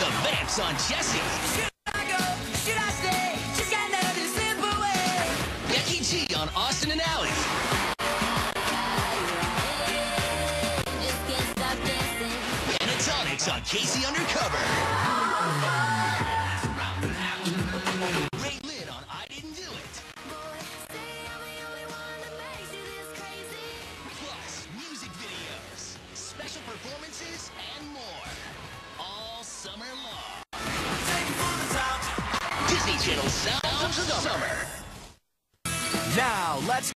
The Vamps on Jessie. Should I go? Should I stay? Just got another simple way. Becky G on Austin and Ally. Just can't stop dancing. Pentatonix on K.C. Undercover. RaeLynn on I Didn't Do It. Say I'm the only one that makes you this crazy. Plus, music videos, special performances, and more. All summer long. Disney Channel Sounds of Summer. Now, let's